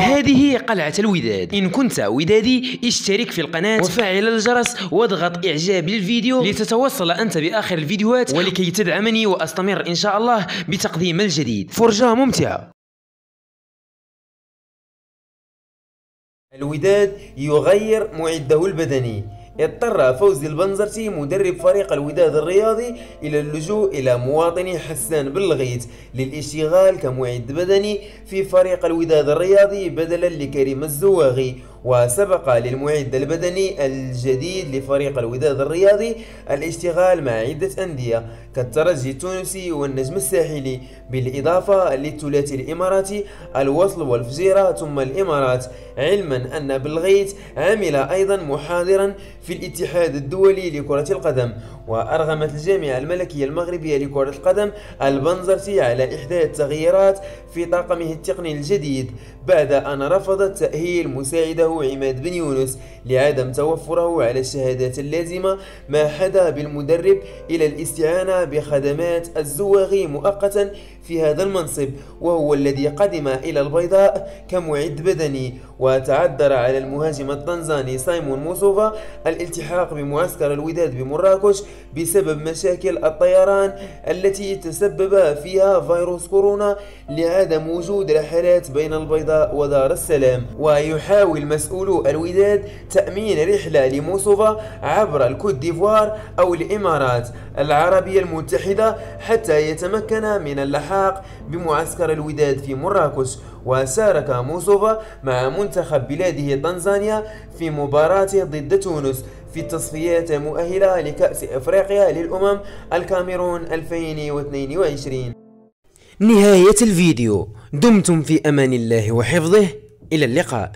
هذه هي هذه قلعة الوداد. إن كنت ودادي اشترك في القناة وفعل الجرس واضغط إعجاب للفيديو لتتوصل أنت بآخر الفيديوهات ولكي تدعمني وأستمر إن شاء الله بتقديم الجديد. فرجة ممتعة. الوداد يغير معده البدني. اضطر فوزي البنزرتي مدرب فريق الوداد الرياضي إلى اللجوء إلى مواطني حسان بالغيت للاشتغال كمعد بدني في فريق الوداد الرياضي بدلا لكريم الزواغي. وسبق للمعد البدني الجديد لفريق الوداد الرياضي الاشتغال مع عدة أندية كالترجي التونسي والنجم الساحلي بالإضافة للثلاثي الإماراتي الوصل والفجيرة. ثم الإمارات علما أن بلغيت عمل أيضا محاضرا في الاتحاد الدولي لكرة القدم وأرغمت الجامعة الملكية المغربية لكرة القدم البنزرتي على إحداث التغييرات في طاقمه التقني الجديد بعد أن رفضت تأهيل مساعده عماد بن يونس لعدم توفره على الشهادات اللازمة ما حدا بالمدرب إلى الاستعانة بخدمات الزواغي مؤقتا في هذا المنصب وهو الذي قدم إلى البيضاء كمعد بدني وتعذر على المهاجم التنزاني سايمون موسوفا الالتحاق بمعسكر الوداد بمراكش بسبب مشاكل الطيران التي تسبب فيها فيروس كورونا لعدم وجود رحلات بين البيضاء ودار السلام. ويحاول مسؤولو الوداد تأمين رحلة لموسوفا عبر الكوت ديفوار أو الإمارات العربية المتحدة حتى يتمكن من اللحاق بمعسكر الوداد في مراكش وشارك موسوفا مع منتخب بلاده تنزانيا في مباراته ضد تونس في التصفيات المؤهلة لكأس أفريقيا للأمم الكاميرون 2022 نهاية الفيديو. دمتم في أمان الله وحفظه. إلى اللقاء.